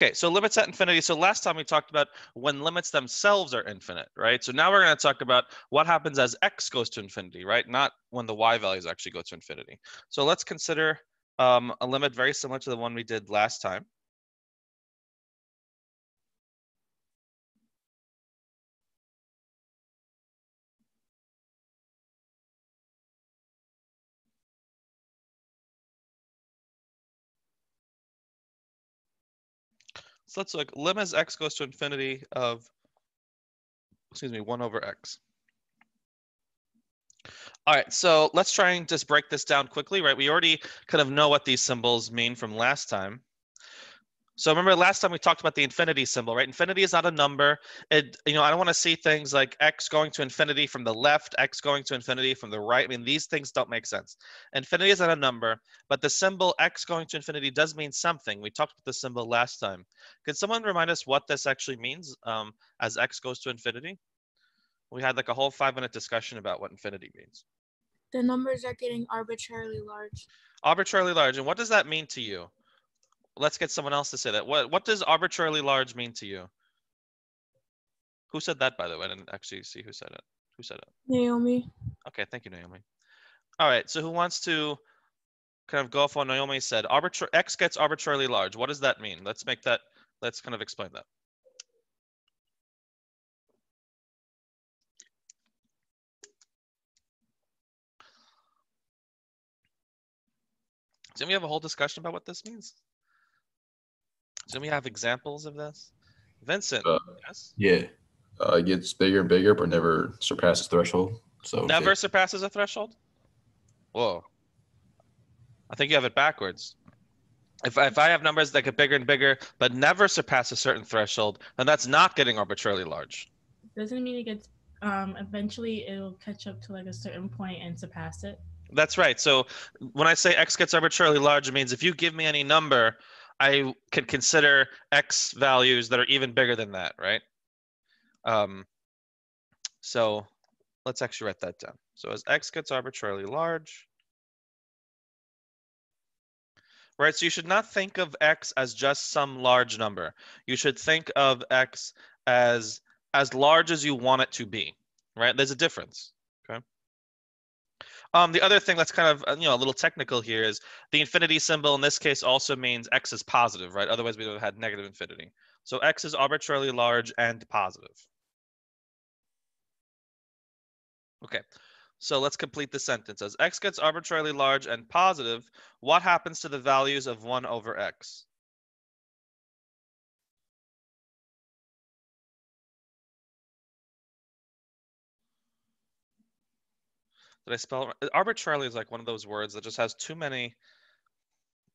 Okay, so limits at infinity. So last time we talked about when limits themselves are infinite, right? So now we're going to talk about what happens as x goes to infinity, right? Not when the y values actually go to infinity. So let's consider um, a limit very similar to the one we did last time. So let's look, lim as x goes to infinity of, excuse me, 1 over x. All right, so let's try and just break this down quickly, right? We already kind of know what these symbols mean from last time. So remember last time we talked about the infinity symbol, right? Infinity is not a number. It, you know, I don't want to see things like x going to infinity from the left, x going to infinity from the right. I mean, these things don't make sense. Infinity is not a number, but the symbol x going to infinity does mean something. We talked about the symbol last time. Could someone remind us what this actually means um, as x goes to infinity? We had like a whole five minute discussion about what infinity means. The numbers are getting arbitrarily large. Arbitrarily large. And what does that mean to you? Let's get someone else to say that. What what does arbitrarily large mean to you? Who said that, by the way? I didn't actually see who said it. Who said it? Naomi. Okay, thank you, Naomi. All right, so who wants to kind of go off what Naomi said? Arbitra- X gets arbitrarily large. What does that mean? Let's make that, let's kind of explain that. Didn't we have a whole discussion about what this means? Do we have examples of this? Vincent, Uh, yes? Yeah. Uh, it gets bigger and bigger, but never surpasses threshold. So Never surpasses a threshold? Whoa. I think you have it backwards. If, if I have numbers that get bigger and bigger, but never surpass a certain threshold, then that's not getting arbitrarily large. Doesn't mean it gets um eventually it'll catch up to like a certain point and surpass it. That's right. So when I say x gets arbitrarily large, it means if you give me any number, I can consider x values that are even bigger than that, right? Um, so let's actually write that down. So as x gets arbitrarily large, right? So you should not think of x as just some large number. You should think of x as as large as you want it to be, right? There's a difference. Um, the other thing that's kind of uh, you know a little technical here is the infinity symbol in this case also means x is positive, right? Otherwise we would have had negative infinity. So x is arbitrarily large and positive. Okay, so let's complete the sentence. As x gets arbitrarily large and positive, what happens to the values of 1 over x? Did I spell uh, arbitrarily is like one of those words that just has too many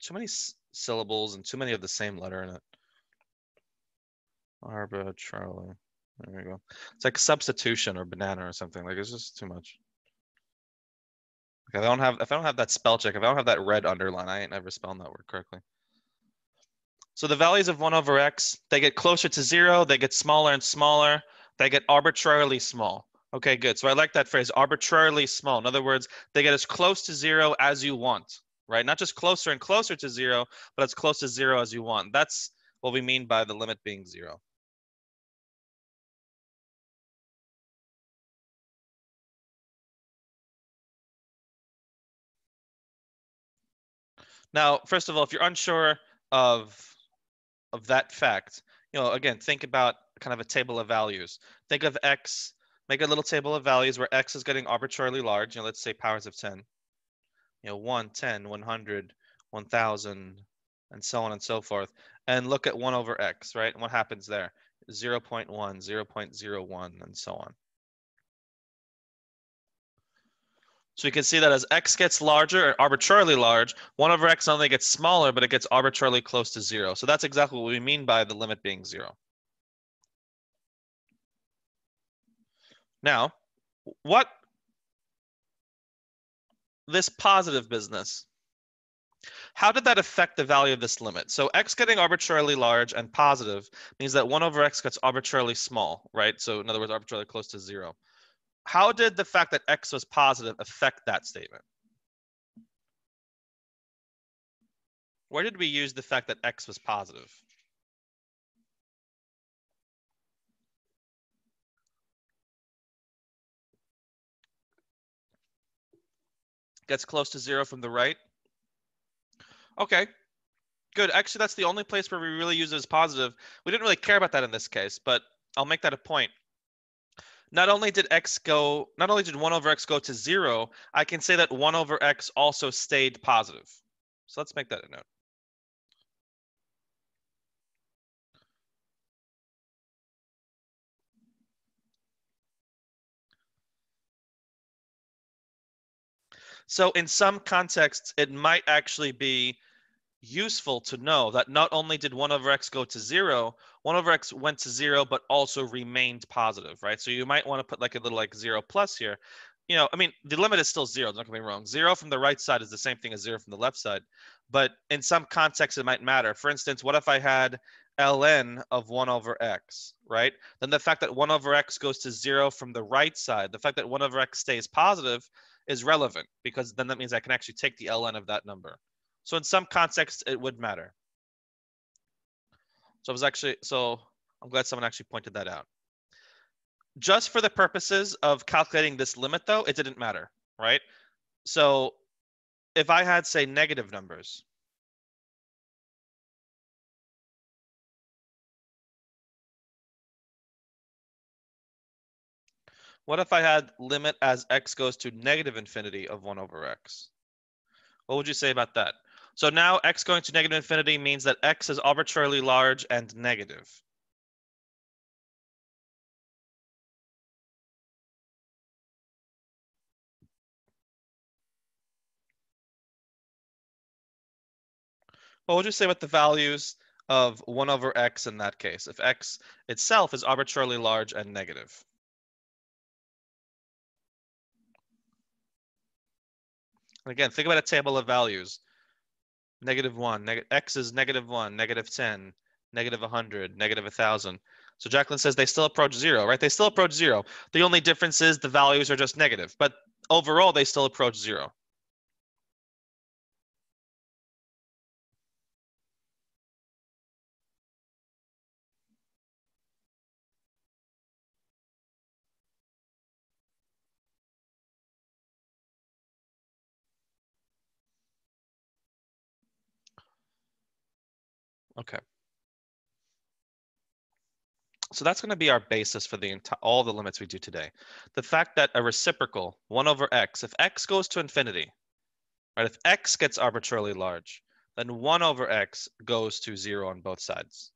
too many syllables and too many of the same letter in it. Arbitrarily. There we go. It's like substitution or banana or something. Like it's just too much. If I don't have if I don't have that spell check, if I don't have that red underline, I ain't never spelling that word correctly. So the values of 1 over x, they get closer to 0, they get smaller and smaller, they get arbitrarily small. Okay, good. So I like that phrase, arbitrarily small. In other words, they get as close to zero as you want, right? Not just closer and closer to zero, but as close to zero as you want. That's what we mean by the limit being zero. Now, first of all, if you're unsure of of that fact, you know, again, think about kind of a table of values. Think of x make a little table of values where x is getting arbitrarily large. You know, let's say powers of 10. You know, 1, 10, 100, 1000, and so on and so forth. And look at 1 over x, right? And what happens there? 0 0.1, 0 0.01, and so on. So we can see that as x gets larger, or arbitrarily large, 1 over x not only gets smaller, but it gets arbitrarily close to 0. So that's exactly what we mean by the limit being 0. Now, what this positive business, how did that affect the value of this limit? So x getting arbitrarily large and positive means that 1 over x gets arbitrarily small, right? So in other words, arbitrarily close to 0. How did the fact that x was positive affect that statement? Where did we use the fact that x was positive? Gets close to zero from the right. Okay, good. Actually, that's the only place where we really use it as positive. We didn't really care about that in this case, but I'll make that a point. Not only did x go, not only did 1 over x go to 0, I can say that 1 over x also stayed positive. So let's make that a note. So in some contexts, it might actually be useful to know that not only did 1 over x go to 0, 1 over x went to 0, but also remained positive, right? So you might want to put like a little like 0 plus here. You know, I mean, the limit is still 0, don't get me wrong. 0 from the right side is the same thing as 0 from the left side. But in some contexts, it might matter. For instance, what if I had ln of 1 over x, right? Then the fact that 1 over x goes to 0 from the right side, the fact that 1 over x stays positive is relevant because then that means I can actually take the ln of that number. So in some contexts, it would matter. So I was actually, so I'm glad someone actually pointed that out. Just for the purposes of calculating this limit though, it didn't matter, right? So if I had say negative numbers, What if I had limit as x goes to negative infinity of 1 over x? What would you say about that? So now x going to negative infinity means that x is arbitrarily large and negative. What would you say about the values of 1 over x in that case, if x itself is arbitrarily large and negative? And again, think about a table of values. Negative 1, neg x is negative 1, negative 10, negative 100, negative 1,000. So Jacqueline says they still approach zero, right? They still approach zero. The only difference is the values are just negative, but overall they still approach zero. Okay. So that's going to be our basis for the all the limits we do today. The fact that a reciprocal 1 over x, if x goes to infinity, right, if x gets arbitrarily large, then 1 over x goes to 0 on both sides.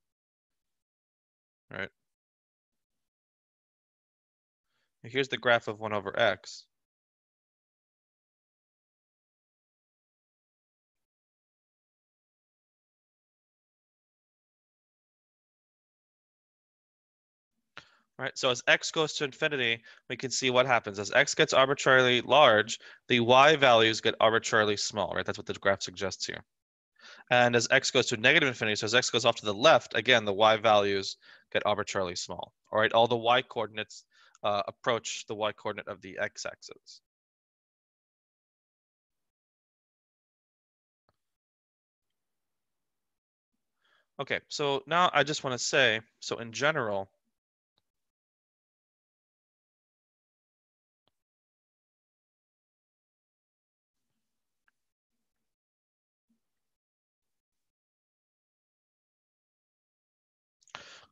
Right? Here's the graph of 1 over x. right? So as x goes to infinity, we can see what happens. As x gets arbitrarily large, the y values get arbitrarily small, right? That's what the graph suggests here. And as x goes to negative infinity, so as x goes off to the left, again, the y values get arbitrarily small. All right, all the y coordinates uh, approach the y coordinate of the x-axis. Okay, so now I just want to say, so in general,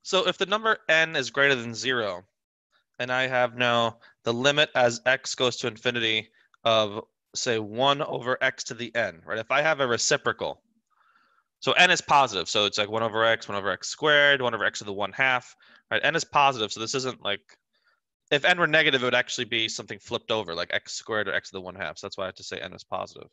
So if the number n is greater than zero, and I have now the limit as x goes to infinity of say one over x to the n, right? If I have a reciprocal, so n is positive, so it's like one over x, one over x squared, one over x to the one half, right? n is positive, so this isn't like, if n were negative, it would actually be something flipped over, like x squared or x to the one half. So that's why I have to say n is positive.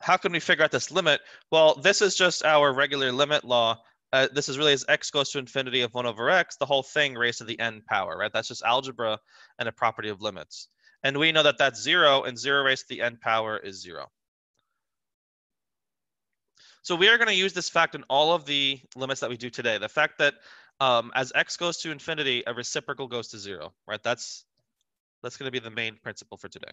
How can we figure out this limit? Well, this is just our regular limit law uh, this is really as x goes to infinity of 1 over x, the whole thing raised to the n power, right? That's just algebra and a property of limits. And we know that that's 0, and 0 raised to the n power is 0. So we are going to use this fact in all of the limits that we do today. The fact that um, as x goes to infinity, a reciprocal goes to 0, right? That's, that's going to be the main principle for today.